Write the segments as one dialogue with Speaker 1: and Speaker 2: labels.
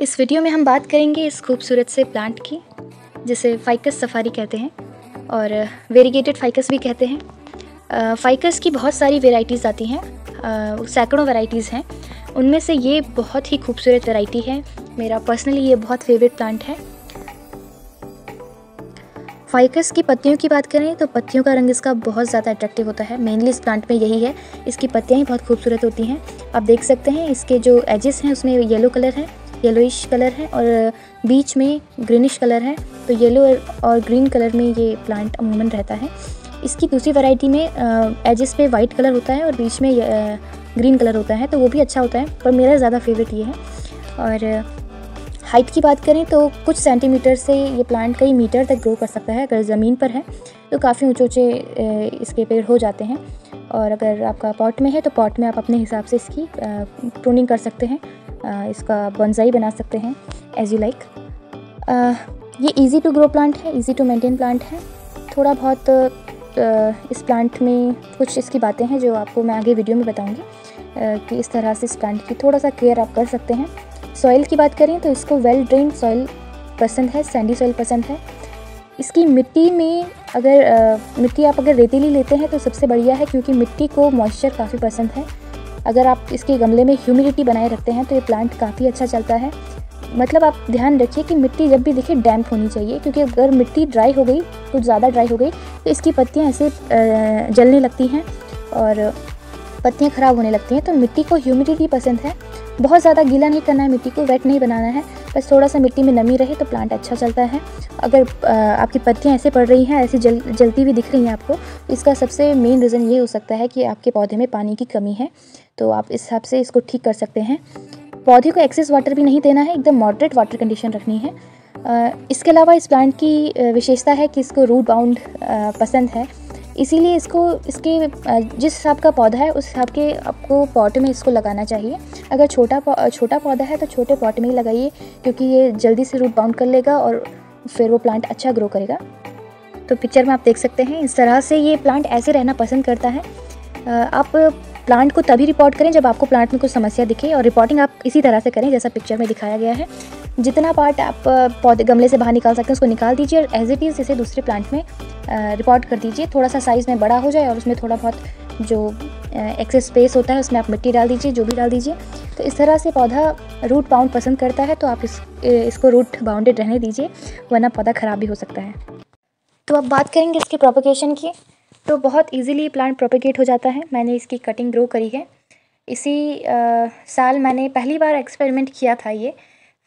Speaker 1: इस वीडियो में हम बात करेंगे इस खूबसूरत से प्लांट की, जिसे फाइकस सफारी कहते हैं और वेरीगेटेड फाइकस भी कहते हैं। फाइकस की बहुत सारी वेराइटीज़ आती हैं सैकड़ों वेराइटीज़ हैं। उनमें से ये बहुत ही खूबसूरत वेराइटी है। मेरा पर्सनली ये बहुत फेवरेट प्लांट है। फाइकस की पत्तियों की बात करें तो पत्तियों का रंग इसका बहुत ज़्यादा अट्रैक्टिव होता है। मेनली इस प्लांट में यही है। इसकी पत्तियाँ ही बहुत खूबसूरत होती हैं। आप देख सकते हैं, इसके जो एजेस हैं, उसमें येलो कलर है। येलोइश कलर है और बीच में ग्रीनिश कलर है। तो येलो और ग्रीन कलर में ये प्लांट अमूमन रहता है। इसकी दूसरी वैरायटी में एजेस पे वाइट कलर होता है और बीच में ग्रीन कलर होता है। तो वो भी अच्छा होता है, पर मेरा ज़्यादा फेवरेट ये है। और हाइट की बात करें तो कुछ सेंटीमीटर से ये प्लांट कई मीटर तक ग्रो कर सकता है, अगर ज़मीन पर है। तो काफ़ी ऊँचे ऊँचे इसके पेड़ हो जाते हैं। और अगर आपका पॉट में है तो पॉट में आप अपने हिसाब से इसकी प्रूनिंग कर सकते हैं। इसका बंजाई बना सकते हैं एज यू लाइक ये इजी टू ग्रो प्लांट है इजी टू मेंटेन प्लांट है. थोड़ा बहुत इस प्लांट में कुछ इसकी बातें हैं जो आपको मैं आगे वीडियो में बताऊँगी कि इस तरह से इस प्लांट की थोड़ा सा केयर आप कर सकते हैं. सॉइल की बात करें तो इसको वेल ड्रेन सॉइल पसंद है सैंडी सॉइल पसंद है. इसकी मिट्टी में अगर मिट्टी आप अगर रेतीली लेते हैं तो सबसे बढ़िया है क्योंकि मिट्टी को मॉइस्चर काफ़ी पसंद है. अगर आप इसके गमले में ह्यूमिडिटी बनाए रखते हैं तो ये प्लांट काफ़ी अच्छा चलता है। मतलब आप ध्यान रखिए कि मिट्टी जब भी दिखे डैम्प होनी चाहिए, क्योंकि अगर मिट्टी ड्राई हो गई, कुछ ज़्यादा ड्राई हो गई तो इसकी पत्तियाँ ऐसे जलने लगती हैं और पत्तियाँ ख़राब होने लगती हैं। तो मिट्टी को ह्यूमिडिटी पसंद है। बहुत ज़्यादा गीला नहीं करना है, मिट्टी को वेट नहीं बनाना है। बस थोड़ा सा मिट्टी में नमी रहे तो प्लांट अच्छा चलता है। अगर आपकी पत्तियाँ ऐसे पड़ रही हैं, ऐसी जल, जलती हुई दिख रही हैं आपको इसका सबसे मेन रीज़न ये हो सकता है कि आपके पौधे में पानी की कमी है। तो आप इस हिसाब से इसको ठीक कर सकते हैं। पौधे को एक्सेस वाटर भी नहीं देना है, एकदम मॉडरेट वाटर कंडीशन रखनी है। इसके अलावा इस प्लांट की विशेषता है कि इसको रूट बाउंड पसंद है। इसीलिए इसको, इसके जिस हिसाब का पौधा है, उस हिसाब के आपको पॉट में इसको लगाना चाहिए। अगर छोटा छोटा पौधा है तो छोटे पॉट में ही लगाइए, क्योंकि ये जल्दी से रूट बाउंड कर लेगा और फिर वो प्लांट अच्छा ग्रो करेगा। तो पिक्चर में आप देख सकते हैं, इस तरह से ये प्लांट ऐसे रहना पसंद करता है। आप प्लांट को तभी रिपोर्ट करें जब आपको प्लांट में कुछ समस्या दिखे और रिपोर्टिंग आप इसी तरह से करें जैसा पिक्चर में दिखाया गया है। जितना पार्ट आप पौधे, गमले से बाहर निकाल सकते हैं, उसको निकाल दीजिए और एज इट इज़ इसे दूसरे प्लांट में रिपोर्ट कर दीजिए। थोड़ा सा साइज़ में बड़ा हो जाए और उसमें थोड़ा बहुत जो एक्सेस स्पेस होता है, उसमें आप मिट्टी डाल दीजिए, जो भी डाल दीजिए। तो इस तरह से पौधा रूट बाउंड पसंद करता है तो आप इस इसको रूट बाउंडेड रहने दीजिए, वरना पौधा ख़राब भी हो सकता है। तो अब बात करेंगे इसके प्रोपोगेशन की। तो बहुत इजीली प्लांट प्रोपेगेट हो जाता है। मैंने इसकी कटिंग ग्रो करी है। इसी आ, साल मैंने पहली बार एक्सपेरिमेंट किया था ये।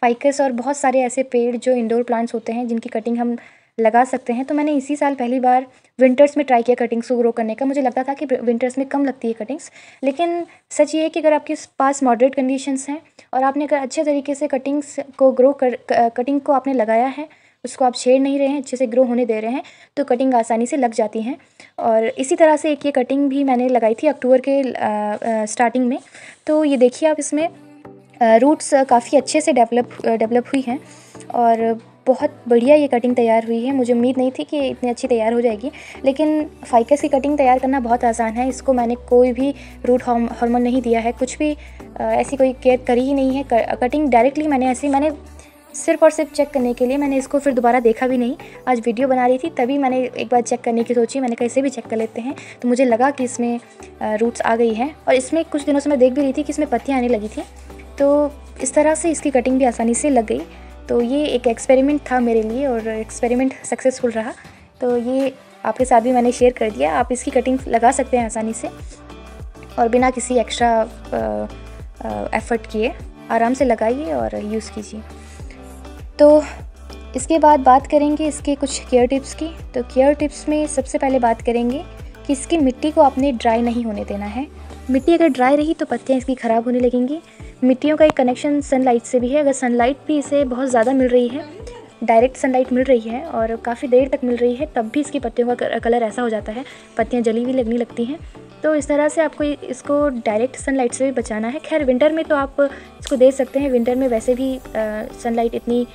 Speaker 1: फाइकस और बहुत सारे ऐसे पेड़ जो इंडोर प्लांट्स होते हैं जिनकी कटिंग हम लगा सकते हैं। तो मैंने इसी साल पहली बार विंटर्स में ट्राई किया कटिंग्स को ग्रो करने का। मुझे लगता था कि विंटर्स में कम लगती है कटिंग्स लेकिन सच ये है कि अगर आपके पास मॉडरेट कंडीशंस हैं और आपने अगर अच्छे तरीके से कटिंग्स को ग्रो कर कटिंग को आपने लगाया है उसको आप छेड़ नहीं रहे हैं, अच्छे से ग्रो होने दे रहे हैं तो कटिंग आसानी से लग जाती हैं। और इसी तरह से एक ये कटिंग भी मैंने लगाई थी अक्टूबर के स्टार्टिंग में। तो ये देखिए आप इसमें रूट्स काफ़ी अच्छे से डेवलप डेवलप हुई हैं और बहुत बढ़िया ये कटिंग तैयार हुई है। मुझे उम्मीद नहीं थी कि इतनी अच्छी तैयार हो जाएगी, लेकिन फाइकस की कटिंग तैयार करना बहुत आसान है। इसको मैंने कोई भी रूट हार्मोन नहीं दिया है। कुछ भी ऐसी कोई केयर करी ही नहीं है। कटिंग डायरेक्टली मैंने ऐसे मैंने सिर्फ़ और सिर्फ़ चेक करने के लिए मैंने इसको फिर दोबारा देखा भी नहीं। आज वीडियो बना रही थी, तभी मैंने एक बार चेक करने की सोची, मैंने कैसे भी चेक कर लेते हैं। तो मुझे लगा कि इसमें रूट्स आ गई हैं। और इसमें कुछ दिनों से मैं देख भी रही थी कि इसमें पत्तियाँ आने लगी थी। तो इस तरह से इसकी कटिंग भी आसानी से लग गई। तो ये एक एक्सपेरिमेंट था मेरे लिए और एक्सपेरिमेंट सक्सेसफुल रहा। तो ये आपके साथ भी मैंने शेयर कर दिया। आप इसकी कटिंग लगा सकते हैं आसानी से। और बिना किसी एक्स्ट्रा एफ़र्ट किए। आराम से लगाइए और यूज़ कीजिए। तो इसके बाद बात करेंगे इसके कुछ केयर टिप्स की। तो केयर टिप्स में सबसे पहले बात करेंगे कि इसकी मिट्टी को आपने ड्राई नहीं होने देना है। मिट्टी अगर ड्राई रही तो पत्तियाँ इसकी ख़राब होने लगेंगी। मिट्टियों का एक कनेक्शन सनलाइट से भी है। अगर सनलाइट भी इसे बहुत ज़्यादा मिल रही है डायरेक्ट सनलाइट मिल रही है और काफ़ी देर तक मिल रही है, तब भी इसकी पत्तियों का कलर ऐसा हो जाता है। पत्तियाँ जली हुई लगने लगती हैं। तो इस तरह से आपको इसको डायरेक्ट सनलाइट से भी बचाना है। खैर विंटर में तो आप इसको दे सकते हैं। विंटर में वैसे भी सनलाइट इतनी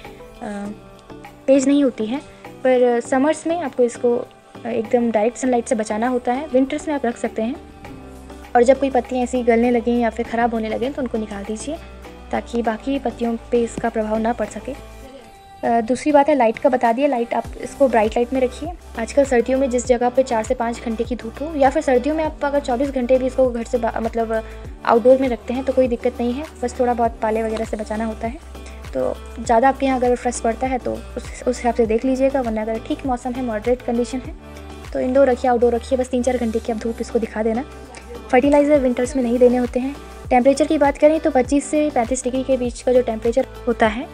Speaker 1: तेज़ नहीं होती है। पर समर्स में आपको इसको एकदम डायरेक्ट सनलाइट से बचाना होता है। विंटर्स में आप रख सकते हैं। और जब कोई पत्तियाँ ऐसी गलने लगें या फिर ख़राब होने लगें तो उनको निकाल दीजिए, ताकि बाकी पत्तियों पे इसका प्रभाव ना पड़ सके। दूसरी बात है लाइट का बता दिया लाइट आप इसको ब्राइट लाइट में रखिए। आजकल सर्दियों में जिस जगह पे चार से पाँच घंटे की धूप हो, या फिर सर्दियों में आप अगर चौबीस घंटे भी इसको घर से मतलब आउटडोर में रखते हैं तो कोई दिक्कत नहीं है। बस थोड़ा बहुत पाले वगैरह से बचाना होता है। तो ज़्यादा आपके यहाँ अगर फ्रेश पड़ता है तो उस हिसाब से देख लीजिएगा, वरना अगर ठीक मौसम है मॉडरेट कंडीशन है तो इंडोर रखिए आउटडोर रखिए, बस तीन चार घंटे की आप धूप इसको दिखा देना। फर्टिलाइज़र विंटर्स में नहीं देने होते हैं। टेम्परेचर की बात करें तो 25 से 35 डिग्री के बीच का जो टेम्परेचर होता है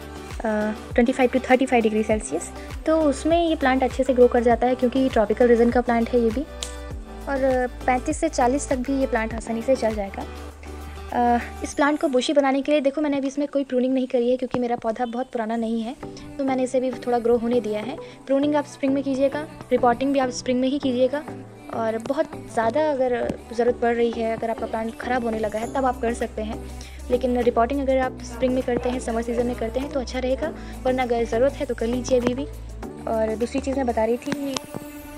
Speaker 1: twenty five to thirty five degree Celsius तो उसमें ये प्लांट अच्छे से ग्रो कर जाता है क्योंकि ट्रॉपिकल रीजन का प्लांट है ये भी। और 35 से 40 तक भी ये प्लांट आसानी से चल जाएगा। इस प्लांट को बुशी बनाने के लिए देखो, मैंने अभी इसमें कोई प्रूनिंग नहीं करी है क्योंकि मेरा पौधा बहुत पुराना नहीं है। तो मैंने इसे भी थोड़ा ग्रो होने दिया है। प्रूनिंग आप स्प्रिंग में कीजिएगा रिपोर्टिंग भी आप स्प्रिंग में ही कीजिएगा। और बहुत ज़्यादा अगर ज़रूरत पड़ रही है, अगर आपका प्लांट ख़राब होने लगा है, तब आप कर सकते हैं। लेकिन रिपोर्टिंग अगर आप स्प्रिंग में करते हैं समर सीज़न में करते हैं तो अच्छा रहेगा। वरना अगर ज़रूरत है तो कर लीजिए अभी भी। और दूसरी चीज़ मैं बता रही थी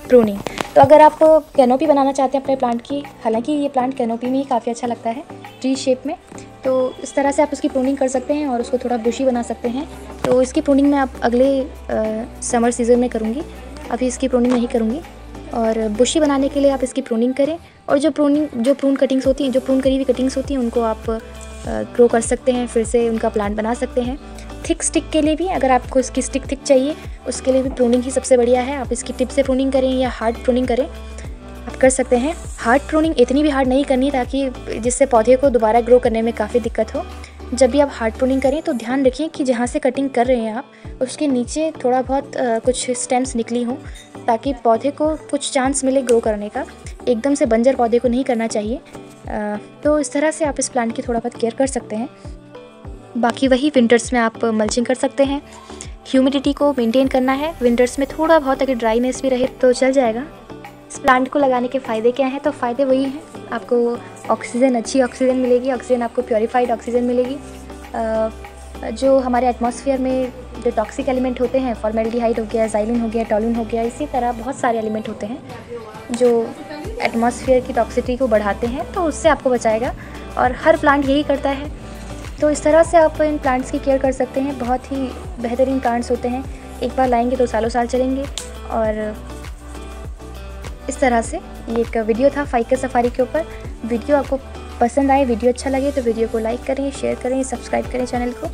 Speaker 1: प्रूनिंग तो अगर आप कैनोपी बनाना चाहते हैं अपने प्लांट की, हालाँकि ये प्लांट कैनोपी में ही काफ़ी अच्छा लगता है ट्री शेप में। तो इस तरह से आप उसकी प्रूनिंग कर सकते हैं और उसको थोड़ा बुशी बना सकते हैं। तो इसकी प्रूनिंग मैं आप अगले समर सीज़न में करूँगी। अभी इसकी प्रूनिंग नहीं करूँगी। और बुशी बनाने के लिए आप इसकी प्रूनिंग करें। और जो प्रूनिंग जो प्रून कटिंग्स होती हैं, जो प्रून करी हुई कटिंग्स होती हैं, उनको आप ग्रो कर सकते हैं फिर से उनका प्लांट बना सकते हैं। थिक स्टिक के लिए भी अगर आपको इसकी स्टिक थिक चाहिए उसके लिए भी प्रूनिंग ही सबसे बढ़िया है। आप इसकी टिप से प्रूनिंग करें या हार्ड प्रूनिंग करें आप कर सकते हैं। हार्ड प्रूनिंग इतनी भी हार्ड नहीं करनी ताकि जिससे पौधे को दोबारा ग्रो करने में काफ़ी दिक्कत हो। जब भी आप हार्ड प्रूनिंग करें तो ध्यान रखिए कि जहाँ से कटिंग कर रहे हैं आप उसके नीचे थोड़ा बहुत आ, कुछ स्टेम्स निकली हों ताकि पौधे को कुछ चांस मिले ग्रो करने का। एकदम से बंजर पौधे को नहीं करना चाहिए। तो इस तरह से आप इस प्लांट की थोड़ा बहुत केयर कर सकते हैं। बाकी वही विंटर्स में आप मल्चिंग कर सकते हैं। ह्यूमिडिटी को मेंटेन करना है। विंटर्स में थोड़ा बहुत अगर ड्राईनेस भी रहे तो चल जाएगा। इस प्लांट को लगाने के फ़ायदे क्या हैं? तो फ़ायदे वही हैं। आपको ऑक्सीजन अच्छी ऑक्सीजन मिलेगी। ऑक्सीजन आपको प्योरीफाइड ऑक्सीजन मिलेगी। जो हमारे एटमॉस्फेयर में जो टॉक्सिक एलिमेंट होते हैं फॉर्मेल्डिहाइड हो गया जाइलिन हो गया टॉलिन हो गया, इसी तरह बहुत सारे एलिमेंट होते हैं, जो एटमॉस्फेयर की टॉक्सिटी को बढ़ाते हैं तो उससे आपको बचाएगा। और हर प्लांट यही करता है। तो इस तरह से आप इन प्लांट्स की केयर कर सकते हैं। बहुत ही बेहतरीन प्लांट्स होते हैं। एक बार लाएँगे तो सालों साल चलेंगे। और इस तरह से ये एक वीडियो था फाइकर सफारी के ऊपर। वीडियो आपको पसंद आए वीडियो अच्छा लगे तो वीडियो को लाइक करें शेयर करें सब्सक्राइब करें चैनल को।